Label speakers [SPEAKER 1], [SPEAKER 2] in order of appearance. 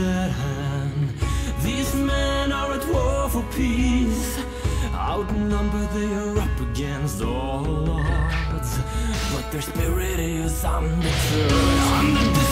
[SPEAKER 1] at hand. These men are at war for peace. Outnumbered, they are up against all odds. But their spirit is undeterred. Undeterred.